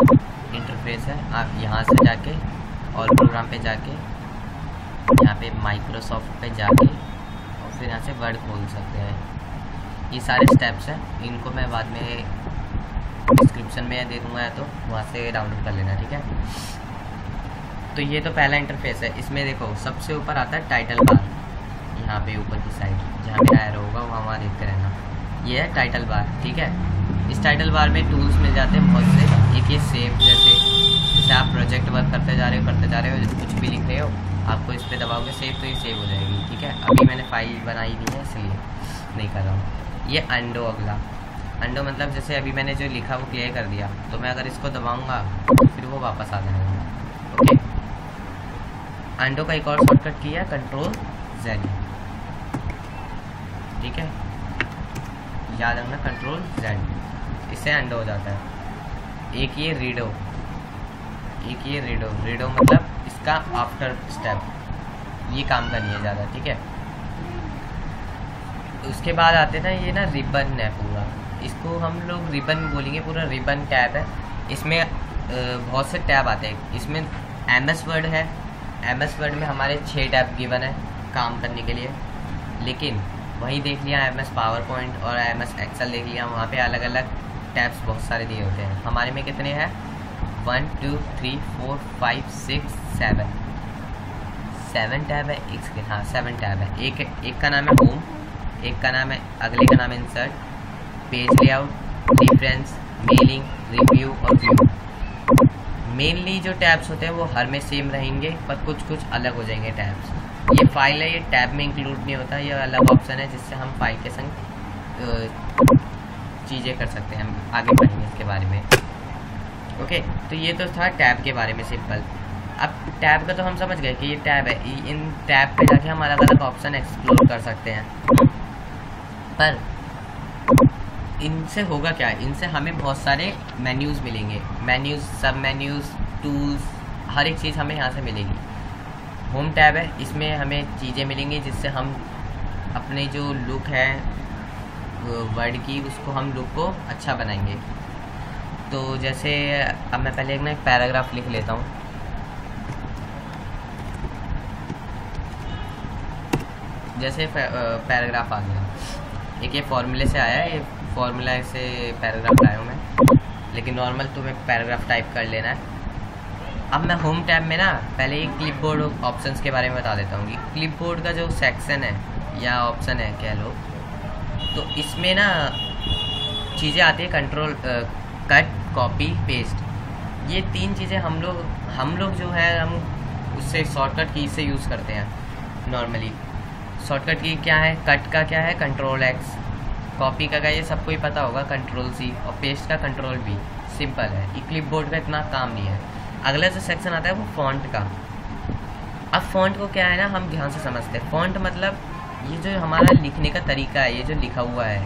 Interface है। आप यहाँ से जाके और प्रोग्राम पे जाके यहाँ पे माइक्रोसॉफ्ट पे जाके और फिर यहाँ से वर्ड खोल सकते हैं। ये सारे स्टेप्स हैं। इनको मैं बाद में डिस्क्रिप्शन में दे दूँगा या तो वहाँ से डाउनलोड कर लेना, ठीक है? तो ये तो पहला इंटरफेस है। इसमें देखो, सबसे ऊपर आता है टाइटल बार यहाँ पे ऊपर की साइड जहाँ मेरा एरो होगा वहाँ वहाँ देखते रहना। ये है टाइटल बार ठीक है? इस टाइटल बार में टूल्स मिल जाते हैं बहुत से। एक ये सेव जैसे जैसे आप प्रोजेक्ट वर्क करते जा रहे हो, करते जा रहे हो कुछ भी लिख रहे हो, आपको इस पर दबाओगे सेव तो ये सेव हो जाएगी, ठीक है? अभी मैंने फ़ाइल बनाई दी है, इसलिए नहीं कर रहा हूँ। ये अंडो अगला। अंडो मतलब जैसे अभी मैंने जो लिखा वो क्लियर कर दिया तो मैं अगर इसको दबाऊँगा, फिर वो वापस आ जाएगा। ओके अंडो का एक और शॉर्टकट किया कंट्रोल जेड ठीक है? याद रखना कंट्रोल जेड इससे अंडो हो जाता है। एक ये रीडो एक ये रीडो रीडो मतलब इसका आफ्टर स्टेप ये काम का नहीं है ज़्यादा, ठीक है? उसके बाद आते ना ये ना रिबन है पूरा। इसको हम लोग रिबन बोलेंगे, पूरा रिबन टैब है? इसमें बहुत से टैब आते हैं। इसमें एम एस वर्ड है। एम एस वर्ड में हमारे छः टैब गिवन है काम करने के लिए। लेकिन वही देख लिया एम एस पावर पॉइंट और एम एस एक्सल देख लिया। वहाँ पे अलग अलग टैब्स बहुत सारे दिए होते हैं। हमारे में कितने हैं? One two three four five six seven seven tab है, एक सेकेंड हाँ सेवन टैब है। एक एक का नाम है होम एक का नाम है अगले का नाम है insert page layout references mailing review और व्यू मेनली जो टैब्स होते हैं, वो हर में सेम रहेंगे, पर कुछ कुछ अलग हो जाएँगे टैब्स ये फ़ाइल है, ये टैब में इंक्लूड नहीं होता, ये अलग ऑप्शन है, जिससे हम फ़ाइल के संग चीज़ें कर सकते हैं, हम आगे पढ़ेंगे इसके बारे में। ओके तो ये तो था टैब के बारे में सिंपल। अब टैब का तो हम समझ गए कि ये टैब है इन टैब पे जाके हम अलग अलग ऑप्शन एक्सप्लोर कर सकते हैं। पर इनसे होगा क्या? इनसे हमें बहुत सारे मेन्यूज़ मिलेंगे। मेन्यूज़ सब मेन्यूज़ टूल्स हर एक चीज़ हमें यहाँ से मिलेगी। होम टैब है, इसमें हमें चीज़ें मिलेंगी जिससे हम अपने जो लुक है वर्ड की उसको हम लुक को अच्छा बनाएँगे। तो जैसे, अब मैं पहले एक ना एक पैराग्राफ लिख लेता हूँ। जैसे पैराग्राफ आ गया। एक ये फॉर्मूले से आया है ये फॉर्मूला से पैराग्राफ लाया हूँ मैं। लेकिन नॉर्मल तुम्हें पैराग्राफ टाइप कर लेना है। अब मैं होम टैब में ना, पहले ही क्लिप बोर्ड ऑप्शन के बारे में बता देता हूँ क्लिप बोर्ड का जो सेक्शन है, या ऑप्शन है, कह लो तो इसमें ना चीज़ें आती है कंट्रोल कट कॉपी पेस्ट ये तीन चीज़ें हम लोग हम लोग जो है, हम उससे शॉर्टकट की से यूज़ करते हैं नॉर्मली शॉर्टकट की क्या है? कट का क्या है? कंट्रोल एक्स कॉपी का का ये सबको ही पता होगा कंट्रोल सी और पेस्ट का कंट्रोल बी सिंपल है. ये क्लिप बोर्ड का इतना काम नहीं है. अगला जो सेक्शन आता है, वो फॉन्ट का. अब फॉन्ट को क्या है ना, हम ध्यान से समझते हैं. फॉन्ट मतलब ये जो हमारा लिखने का तरीका है, ये जो लिखा हुआ है,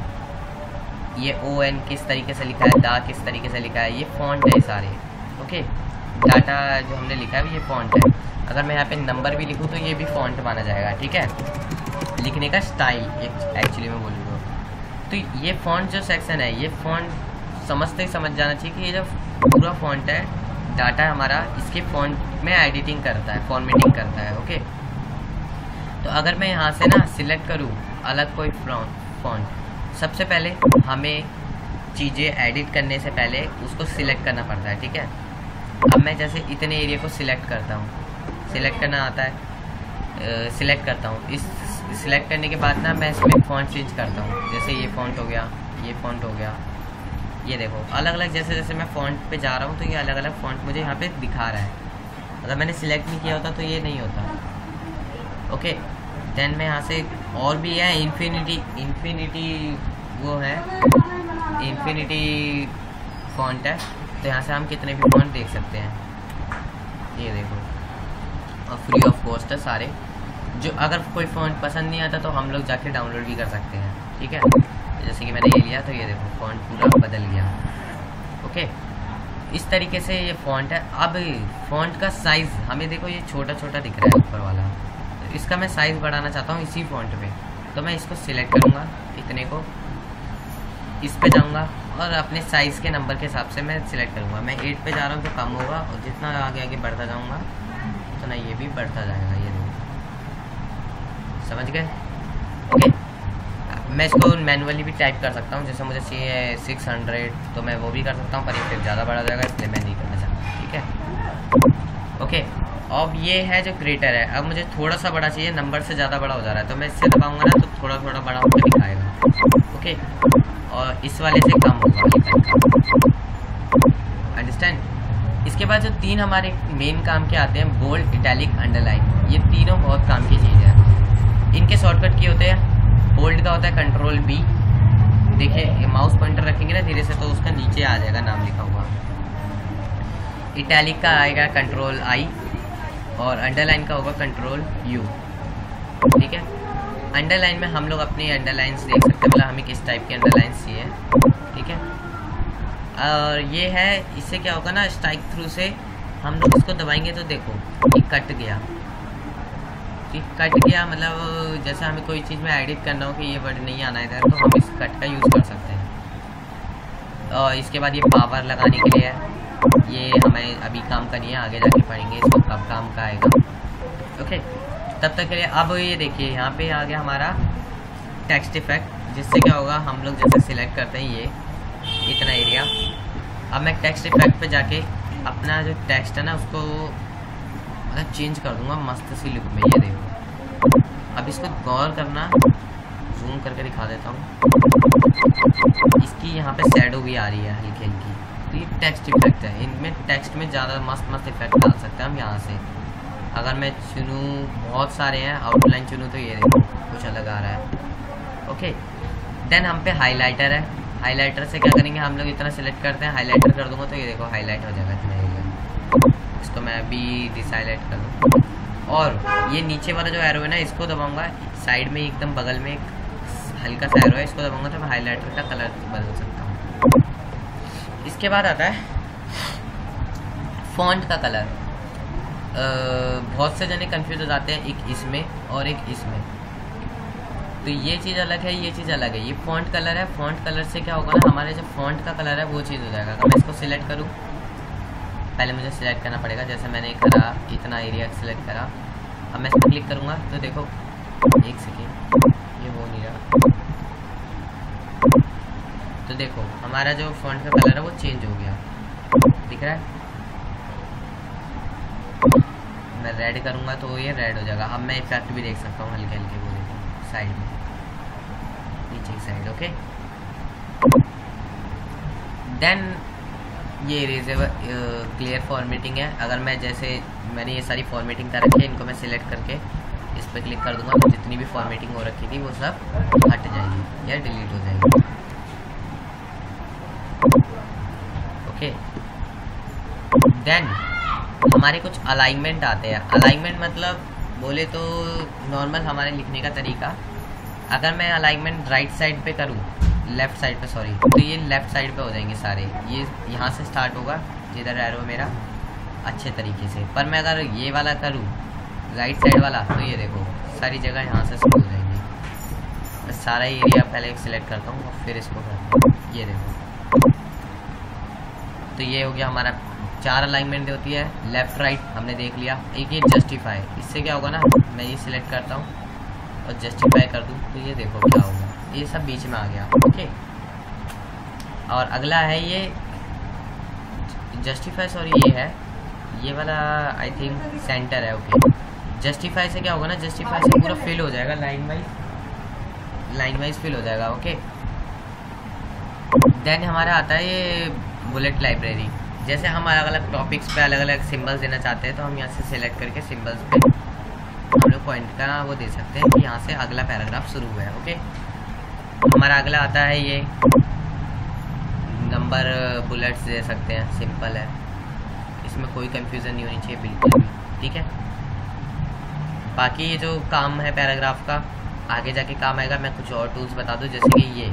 ये ओ एन किस तरीके से लिखा है, दा किस तरीके से लिखा है, ये फॉन्ट है सारे ओके डाटा जो हमने लिखा है, ये फॉन्ट है। अगर मैं यहाँ पे नंबर भी लिखूँ तो ये भी फॉन्ट माना जाएगा, ठीक है? लिखने का स्टाइल एक्चुअली मैं बोलूँ तो ये फ़ॉन्ट जो सेक्शन है, ये फ़ॉन्ट समझते ही समझ जाना चाहिए कि ये जो पूरा फ़ॉन्ट है, डाटा हमारा इसके फ़ॉन्ट में एडिटिंग करता है फॉर्मेटिंग करता है ओके तो अगर मैं यहाँ से ना सिलेक्ट करूँ, अलग कोई फ़ॉन्ट सबसे पहले हमें चीज़ें एडिट करने से पहले उसको सिलेक्ट करना पड़ता है, ठीक है? अब मैं जैसे इतने एरिया को सिलेक्ट करता हूँ सिलेक्ट करना आता है सिलेक्ट करता हूँ। इस सिलेक्ट करने के बाद ना मैं इसमें फ़ॉन्ट चेंज करता हूँ, जैसे ये फ़ॉन्ट हो गया, ये फ़ॉन्ट हो गया, ये देखो अलग अलग जैसे जैसे मैं फ़ॉन्ट पे जा रहा हूँ तो ये अलग अलग फ़ॉन्ट मुझे यहाँ पे दिखा रहा है। अगर मैंने सिलेक्ट नहीं किया होता तो ये नहीं होता। ओके देन मैं यहाँ से और भी है इन्फिनिटी इन्फिनिटी वो है इन्फिनिटी फॉन्ट है तो यहाँ से हम कितने भी फॉन्ट देख सकते हैं। ये देखो, और फ्री ऑफ़ कॉस्ट है सारे। जो अगर कोई फ़ॉन्ट पसंद नहीं आता तो हम लोग जाके डाउनलोड भी कर सकते हैं, ठीक है? जैसे कि मैंने ये लिया तो ये देखो फ़ॉन्ट पूरा बदल गया। ओके, इस तरीके से ये फ़ॉन्ट है। अब फ़ॉन्ट का साइज़ हमें देखो ये छोटा छोटा दिख रहा है ऊपर वाला। इसका मैं साइज़ बढ़ाना चाहता हूँ इसी फ़ॉन्ट पे। तो मैं इसको सिलेक्ट करूँगा, इतने को। इस पे जाऊँगा और अपने साइज़ के नंबर के हिसाब से मैं सिलेक्ट करूँगा। मैं एट पे जा रहा हूँ तो कम होगा और जितना आगे आगे बढ़ता जाऊँगा, उतना ये भी बढ़ता जाएगा, ये देखो। समझ गए? ओके मैं इसको मैनुअली भी टाइप कर सकता हूँ, जैसे मुझे चाहिए सिक्स हंड्रेड तो मैं वो भी कर सकता हूँ, पर फिर ज़्यादा बढ़ा जाएगा, इसलिए मैं नहीं करना चाहता, ठीक है? ओके अब ये है जो क्रिएटर है। अब मुझे थोड़ा सा बड़ा चाहिए नंबर से ज़्यादा बड़ा हो जा रहा है। तो मैं इससे दबाऊँगा ना तो थोड़ा थोड़ा बड़ा होकर दिखाएगा। ओके और इस वाले से कम होगा। अंडरस्टैंड इसके बाद जो तीन हमारे मेन काम के आते हैं बोल्ड इटैलिक अंडरलाइन ये तीनों बहुत काम की चीज़ है। इनके शॉर्टकट की होते हैं। बोल्ड का होता है कंट्रोल बी देखिए माउस पॉइंटर रखेंगे ना धीरे से तो उसका नीचे आ जाएगा नाम लिखा हुआ। इटैलिक का आएगा कंट्रोल आई और अंडरलाइन का होगा कंट्रोल यू ठीक है? अंडरलाइन में हम लोग अपनी अंडरलाइंस देख सकते हैं। मतलब हमें किस टाइप की अंडरलाइंस चाहिए। ठीक है? और ये है, इससे क्या होगा ना स्ट्राइक थ्रू से हम लोग इसको दबाएँगे तो देखो, ये कट गया। कि कट गया मतलब जैसे हमें कोई चीज़ में एडिट करना हो कि ये वर्ड नहीं आना इधर तो हम इस कट का यूज़ कर सकते हैं। और इसके बाद ये पावर लगाने के लिए है। ये हमें अभी काम का नहीं है, आगे जाके पढ़ेंगे, इसको कब काम का आएगा। ओके तब तक के लिए अब ये देखिए, यहाँ पे आ गया हमारा टेक्स्ट इफ़ेक्ट जिससे क्या होगा, हम लोग जैसे सिलेक्ट करते हैं ये, इतना एरिया अब मैं टेक्स्ट इफ़ेक्ट पे जाके अपना जो टेक्स्ट है ना, उसको मतलब चेंज कर दूँगा, मस्त सी लुक में, ये देखो। अब इसको गौर करना जूम करके दिखा देता हूँ। इसकी यहाँ पे शेडो भी आ रही है हल्की हल्की ये टेक्स्ट इफ़ेक्ट है। इनमें टेक्स्ट में ज़्यादा मस्त मस्त इफ़ेक्ट डाल सकते हैं हम यहाँ से। अगर मैं चुनूँ, बहुत सारे हैं आउटलाइन चुनूँ तो ये देखो, कुछ अलग आ रहा है। ओके देन हम पे हाईलाइटर है। हाईलाइटर से क्या करेंगे? हम लोग इतना सेलेक्ट करते हैं हाईलाइटर कर दूँगा तो ये देखो हाईलाइट हो जाएगा इतना एरिया इसको मैं अभी डिसाइलेट कर दूँ। और ये नीचे वाला जो एरो है ना, इसको दबाऊँगा। साइड में एकदम बगल में एक हल्का सा एरो है, इसको दबाऊँगा तो मैं हाईलाइटर का कलर बदल सकता हूँ। इसके बाद आता है फॉन्ट का कलर बहुत से जने कंफ्यूज हो जाते हैं एक इसमें और एक इसमें। तो ये चीज़ अलग है, ये चीज़ अलग है। ये फॉन्ट कलर है फॉन्ट कलर से क्या होगा ना, हमारे जो फॉन्ट का कलर है वो चीज़ हो जाएगा। अगर मैं इसको सिलेक्ट करूँ, पहले मुझे सिलेक्ट करना पड़ेगा। जैसे मैंने करा, इतना एरिया सिलेक्ट करा। अब मैं इस पर क्लिक करूँगा तो देखो, एक सेकेंड ये हो नहीं रहा। तो देखो, हमारा जो फॉन्ट का कलर है वो चेंज हो गया। दिख रहा है? मैं रेड करूँगा तो ये रेड हो जाएगा। अब मैं इफ़ेक्ट भी देख सकता हूँ हल्के हल्के देखो साइड में। नीचे साइड ओके देन ये इरेजेबल क्लियर फॉर्मेटिंग है। अगर मैं जैसे मैंने ये सारी फॉर्मेटिंग कर रखी है, इनको मैं सिलेक्ट करके इस पर क्लिक कर दूँगा। तो जितनी भी फॉर्मेटिंग हो रखी थी, वो सब हट जाएगी या डिलीट हो जाएगी। ओके। देन हमारे कुछ अलाइनमेंट आते हैं। अलाइनमेंट मतलब बोले तो नॉर्मल हमारे लिखने का तरीका। अगर मैं अलाइनमेंट राइट साइड पे करूँ लेफ़्ट साइड पे सॉरी तो ये लेफ़्ट साइड पे हो जाएँगे सारे। ये यहाँ से स्टार्ट होगा, जिधर एरो मेरा अच्छे तरीके से। पर मैं अगर ये वाला करूँ राइट साइड वाला तो ये देखो, सारी जगह यहाँ से शुरू हो जाएँगी। सारा एरिया पहले सिलेक्ट करता हूँ और फिर इसको करता हूँ। ये देखो। तो ये हो गया हमारा चार अलाइनमेंट होती है लेफ़्ट राइट हमने देख लिया। एक ये जस्टिफाई इससे क्या होगा ना, मैं ये सिलेक्ट करता हूँ और जस्टिफाई कर दूँ तो ये देखो क्या होगा। ये सब बीच में आ गया ओके और अगला है ये जस्टिफाई सॉरी ये है। ये वाला आई थिंक सेंटर है ओके जस्टिफाई से क्या होगा ना जस्टिफाई से पूरा फिल हो जाएगा line wise line wise fill हो जाएगा ओके देन हमारा आता है ये बुलेट लाइब्रेरी। जैसे हम अलग अलग टॉपिक्स पे अलग अलग सिंबल्स देना चाहते हैं तो हम यहाँ से सिलेक्ट करके सिंबल्स पे हम लोग पॉइंट का वो दे सकते हैं कि यहाँ से अगला पैराग्राफ शुरू हुआ है ओके हमारा अगला आता है ये नंबर बुलेट्स दे सकते हैं सिंपल है। इसमें कोई कंफ्यूजन नहीं होनी चाहिए, बिल्कुल ठीक है? बाकी ये जो काम है पैराग्राफ का, आगे जाके काम आएगा, मैं कुछ और टूल्स बता दूँ, जैसे कि ये।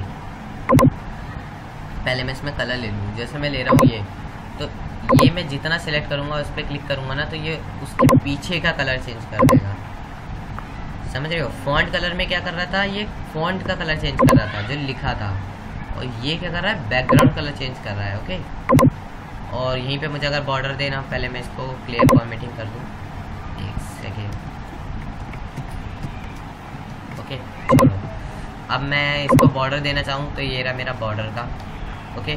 पहले मैं इसमें कलर ले लूँ। जैसे मैं ले रहा हूँ ये तो ये मैं जितना सेलेक्ट करूँगा, उस पर क्लिक करूँगा ना तो ये उसके पीछे का कलर चेंज कर देगा। समझ रहे हो? फॉन्ट कलर में क्या कर रहा था? ये फॉन्ट का कलर चेंज कर रहा था, जो लिखा था। और ये क्या कर रहा है? बैकग्राउंड कलर चेंज कर रहा है ओके और यहीं पे मुझे अगर बॉर्डर देना पहले मैं इसको क्लियर फॉर्मेटिंग कर दूँ। एक सेकेंड ओके अब मैं इसको बॉर्डर देना चाहूँ तो ये रहा मेरा बॉर्डर का। ओके?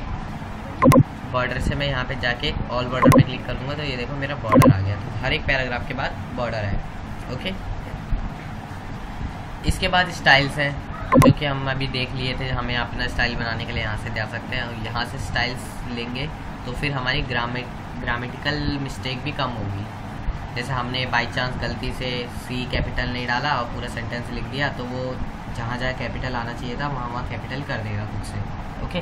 बॉर्डर से मैं यहाँ पे जाके ऑल बॉर्डर पे क्लिक कर तो ये देखो मेरा बॉर्डर आ गया। तो हर एक पैराग्राफ के बाद बॉर्डर है, ओके? इसके बाद स्टाइल्स हैं, जो कि हम अभी देख लिए थे, हमें अपना स्टाइल बनाने के लिए यहाँ से जा सकते हैं। और यहाँ से स्टाइल्स लेंगे तो फिर हमारी ग्रामेट ग्रामेटिकल मिस्टेक भी कम होगी। जैसे हमने बाई चांस गलती से सी कैपिटल नहीं डाला और पूरा सेंटेंस लिख दिया तो वो जहाँ जहाँ कैपिटल आना चाहिए था, वहाँ वहाँ कैपिटल कर देगा खुद से, ओके?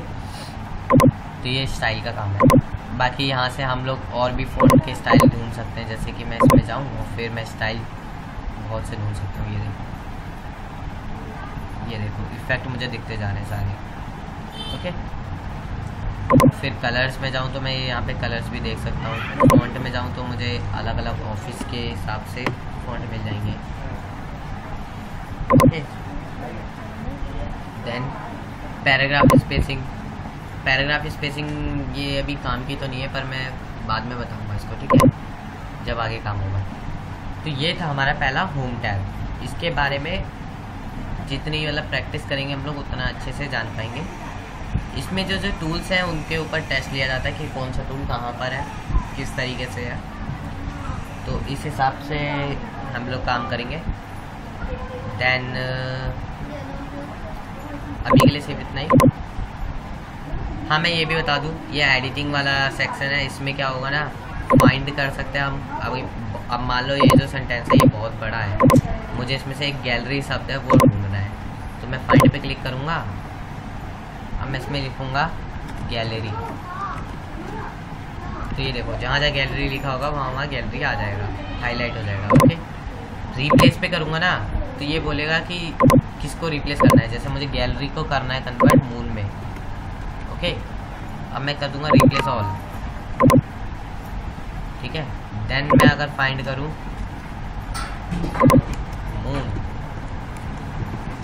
तो ये स्टाइल का काम है। बाकी यहाँ से हम लोग और भी फ़ोन के स्टाइल ढूंढ सकते हैं, जैसे कि मैं इसमें जाऊँ और फिर मैं स्टाइल बहुत से ढूंढ सकता हूँ। ये देखो। ये देखो इफ़ेक्ट मुझे दिखते जा रहे हैं सारे। ओके फिर कलर्स में जाऊँ तो मैं यहाँ पे कलर्स भी देख सकता हूँ। फॉन्ट में जाऊँ तो मुझे अलग अलग ऑफ़िस के हिसाब से फॉन्ट मिल जाएँगे। Okay then paragraph spacing paragraph spacing ये अभी काम की तो नहीं है, पर मैं बाद में बताऊँगा इसको, ठीक है? जब आगे काम होगा। तो ये था हमारा पहला होम टैब इसके बारे में जितनी मतलब प्रैक्टिस करेंगे हम लोग, उतना अच्छे से जान पाएँगे। इसमें जो जो टूल्स हैं, उनके ऊपर टेस्ट लिया जाता है कि कौन सा टूल कहाँ पर है, किस तरीके से है। तो इस हिसाब से हम लोग काम करेंगे। देन अभी के लिए सिर्फ़ इतना ही। हाँ मैं ये भी बता दूँ, ये एडिटिंग वाला सेक्शन है, इसमें क्या होगा ना फाइंड कर सकते हैं हम। अभी, अब मान लो ये जो सेंटेंस है, ये बहुत बड़ा है। मुझे इसमें से एक गैलरी शब्द है, वो ढूंढना है। तो मैं फाइंड पे क्लिक करूँगा। अब मैं इसमें लिखूँगा गैलरी तो ये देखो, जहाँ जहाँ गैलरी लिखा होगा, वहाँ वहाँ गैलरी आ जाएगा हाईलाइट हो जाएगा ओके रिप्लेस पे करूँगा ना तो ये बोलेगा कि किसको रिप्लेस करना है? जैसे मुझे गैलरी को करना है कन्वर्ट मून ओके? अब मैं कर दूँगा रिप्लेस ऑल ठीक है? देन मैं अगर फाइंड करूँ मून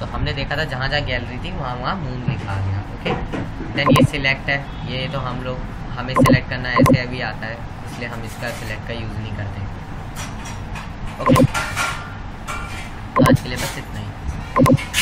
तो हमने देखा था जहाँ जहाँ गैलरी थी, वहाँ वहाँ मून लिखा आ गया, ओके? देन ये सिलेक्ट है। ये तो हम लोग, हमें सिलेक्ट करना ऐसे अभी आता है, इसलिए हम इसका सिलेक्ट का यूज़ नहीं करते। ओके? तो आज के लिए बस इतना ही।